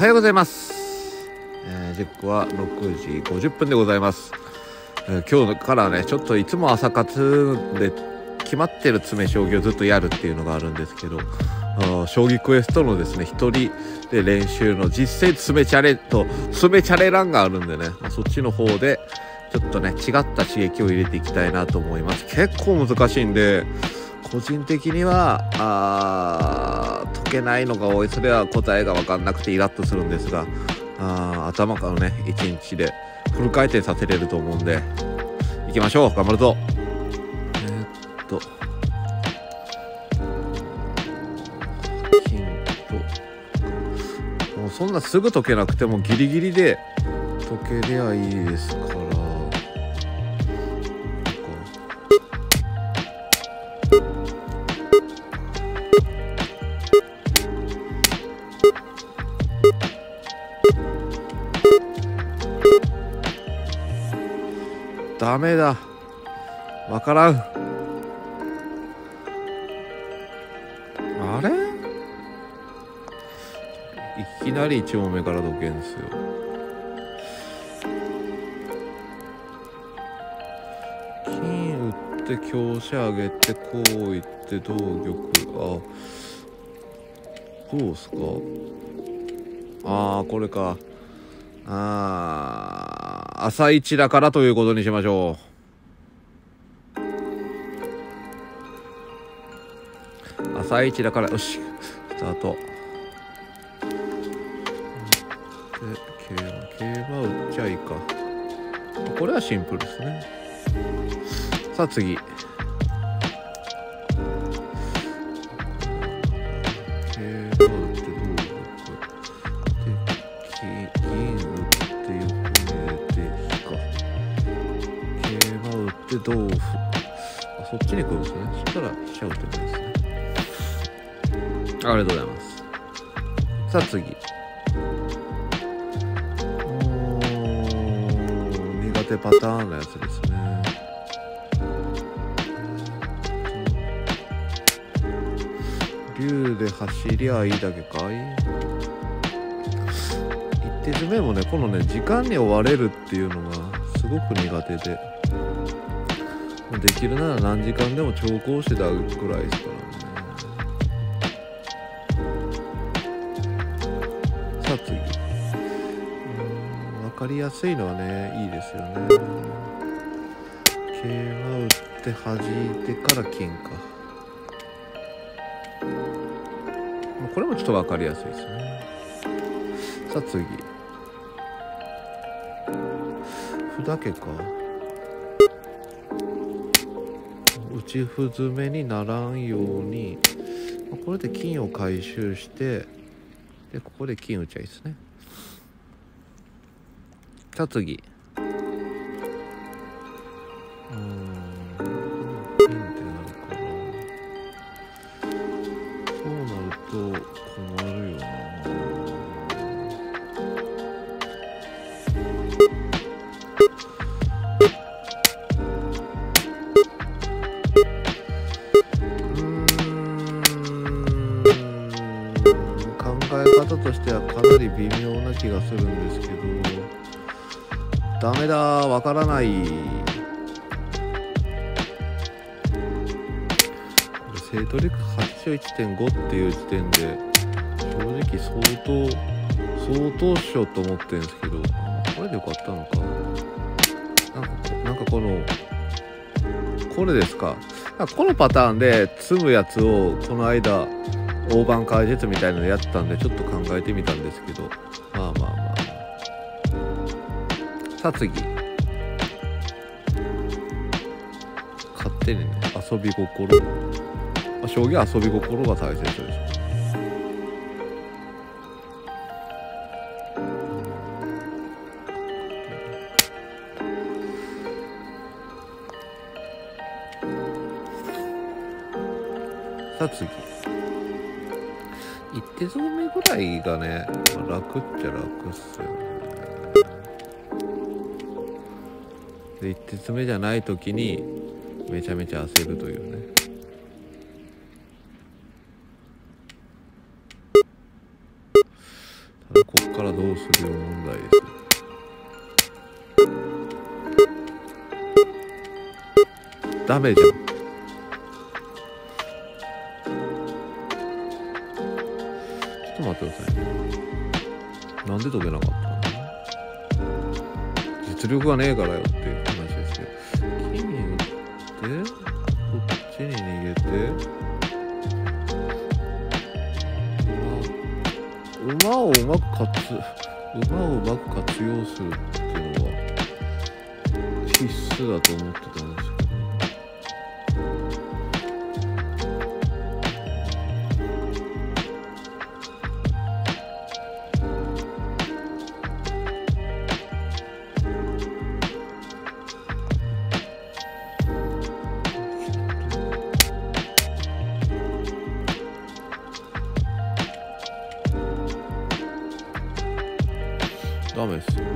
はようございます、えー時刻は6時50分でございます、えー今日からねちょっといつも朝活で決まってる詰将棋をずっとやるっていうのがあるんですけど将棋クエストのですね一人で練習の実践詰めチャレと詰チャレランがあるんでね、そっちの方でちょっとね違った刺激を入れていきたいなと思います。結構難しいんで個人的にはあ解けないのが多い。それは答えが分かんなくてイラッとするんですがあ頭からね一日でフル回転させれると思うんで行きましょう。頑張るぞ。えーっと。ヒント。もうそんなすぐ解けなくてもギリギリで解けりゃいいですかダメだ。わからん。あれ？いきなり1問目から解けんすよ。金打って香車上げてこういって同玉。あどうすか？ああこれか。ああ朝一だからということにしましょう。朝一だからよし。スタート。で桂馬桂馬打っちゃいか。これはシンプルですね。さあ次。馬打って同歩あそっちに来るんですねそしたら飛車打ってもいいですねありがとうございますさあ次お苦手パターンのやつですね竜で走りゃいいだけかい一手詰めもねこのね時間に追われるっていうのがすごく苦手でできるなら何時間でも長考してたぐらいですからねさあ次うん分かりやすいのはねいいですよね。桂馬打って弾いてから金か。これもちょっと分かりやすいですね。さあ次。歩だけか。打ち歩詰めにならんように。まあこれで金を回収してでここで金打ちゃいいですね。さあ次。気がするんですけどダメだわからないこれ正トリック81.5っていう時点で正直相当相当っしょと思ってるんですけどこれでよかったのかなんかなんかこのこれですか。あこのパターンで積むやつをこの間大盤解説みたいなのやってたんでちょっと考えてみたんですけど。まあまあまあ。さあ次。勝手にね遊び心、まあ、将棋は遊び心が大切ですさあ次。手詰めぐらいがね、まあ楽っちゃ楽っすよね。で一手詰めじゃない時にめちゃめちゃ焦るというね。ただここっからどうするよ問題です。ダメじゃんで飛べなかったの実力がねえからよっていう話ですよ。木に打ってこっちに逃げて馬をうまく活馬をうまく活用するっていうのは必須だと思ってたんですけダメです。よね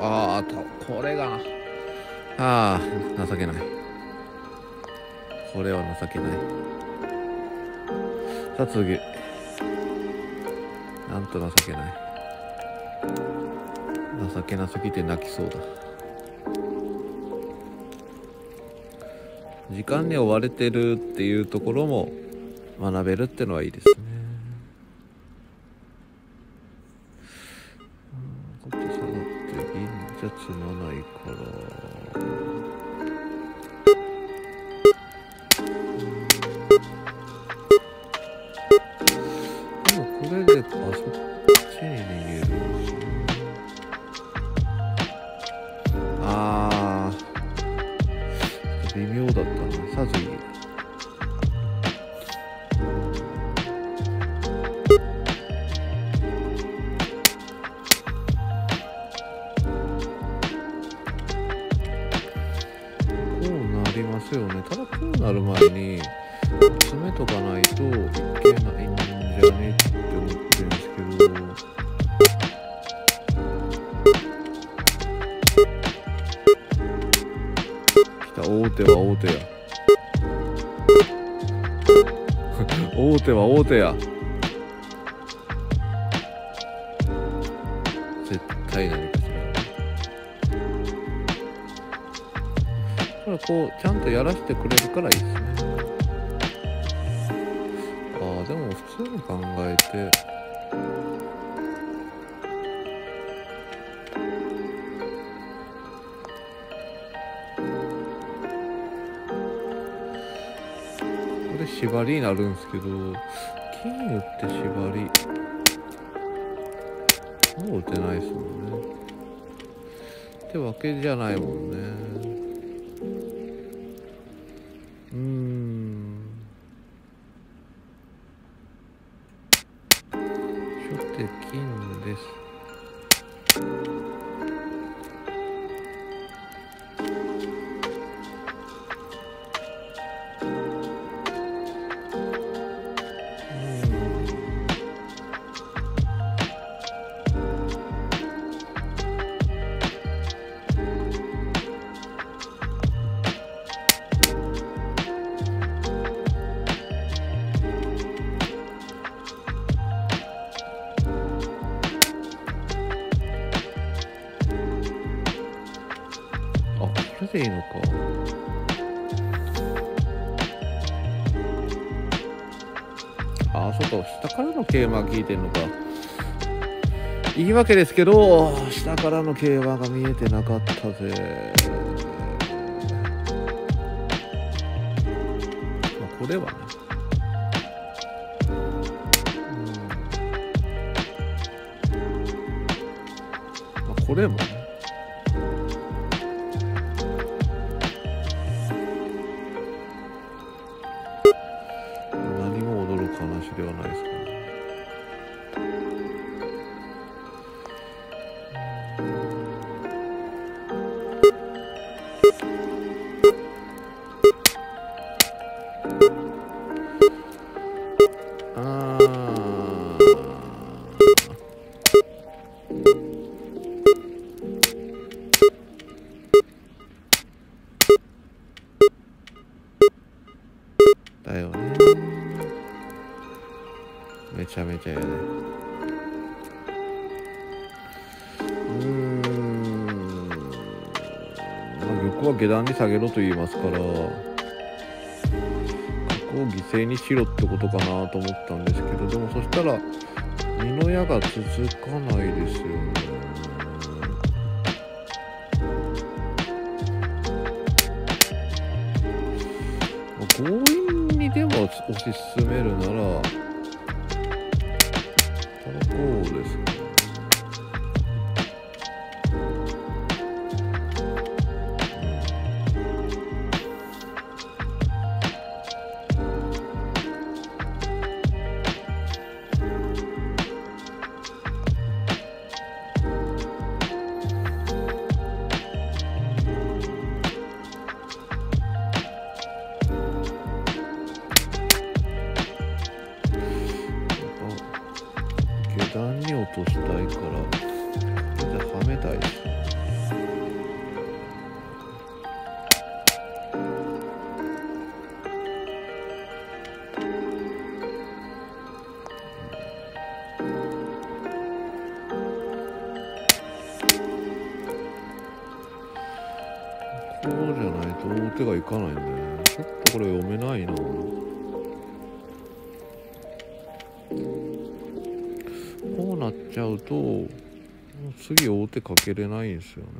ああたこれがああ情けないこれは情けない。さあ次。なんと情けない。情けなすぎて泣きそうだ。時間に追われてるっていうところも学べるってのはいいですね。りますよね。ただこうなる前に詰めとかないといけないんじゃねって思ってるんですけど。来た。大手は大手や。大手は大手や。これこうちゃんとやらせてくれるからいいですね。ああでも普通に考えて。これ縛りになるんですけど金打って縛りもう打てないですもんね。ってわけじゃないもんね。金です。でいいのか。あそうか。下からの桂馬が効いてんのか。言い訳ですけど下からの桂馬が見えてなかったぜ。まあこれはね。これもね。は下段に下げろと言いますから角を犠牲にしろってことかなと思ったんですけどでもそしたら二の矢が続かないですよね。強引にでも推し進めるならかないね。ちょっとこれ読めないな。こうなっちゃうと次大手かけれないんですよね。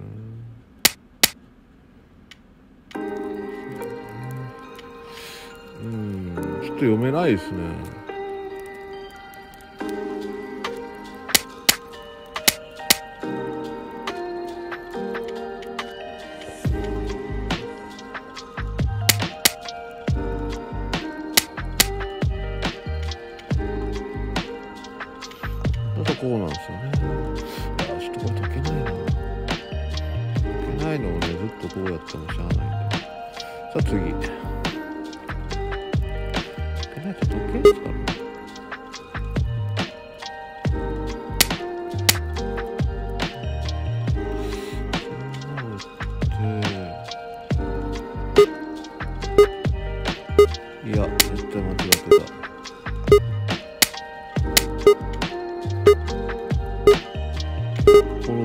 うんちょっと読めないですね。なんですよね。あちょっとこれ解けないな。溶けないのをねずっとこうやってもしゃあないんでさあ次。溶けないと溶けんすかね。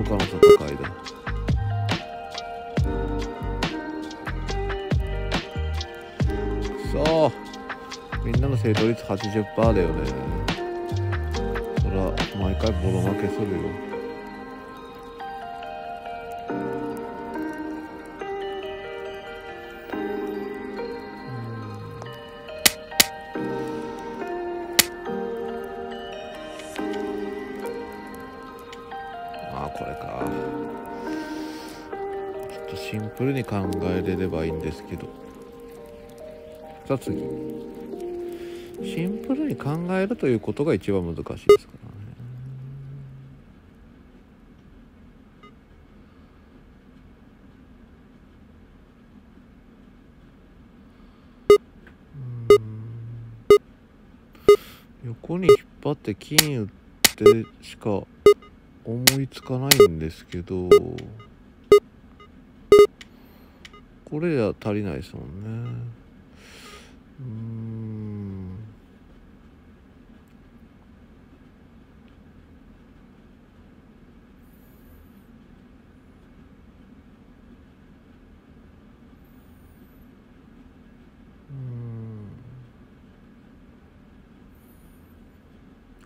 かの戦いだそう。みんなの正答率80%だよね。そら毎回ボロ負けするよ。これか。ちょっとシンプルに考えれればいいんですけど。さあ次。シンプルに考えるということが一番難しいですからね。うん。横に引っ張って金打ってしか思いつかないんですけどこれじゃ足りないですもんね。うん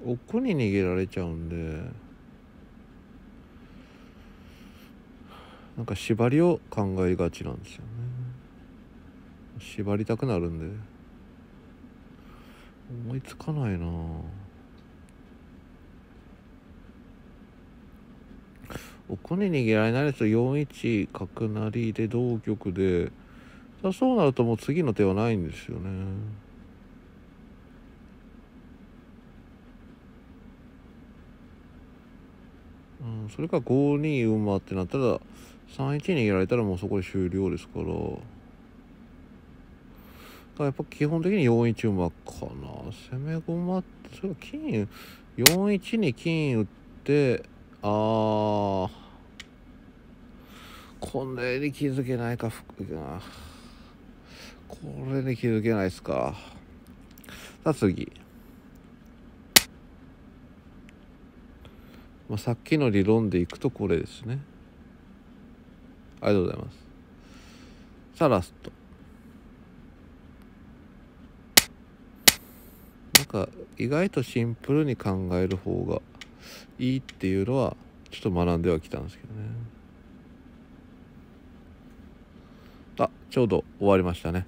うん。奥に逃げられちゃうんで。なんか縛りを考えがちなんですよね。縛りたくなるんで。思いつかないな。奥に逃げられないですと4一角成で同玉で。そうなるともう次の手はないんですよねうん、それか5二馬ってなったら3一に逃げられたらもうそこで終了ですから。だからやっぱ基本的に4一馬かな。攻め駒ってそれは金4一に金打ってあーこれに気づけないか福がこれに気づけないですか。さあ次。まあ、さっきの理論でいくとこれですね。ありがとうございます。さあラスト。なんか意外とシンプルに考える方がいいっていうのはちょっと学んではきたんですけどね。あちょうど終わりましたね。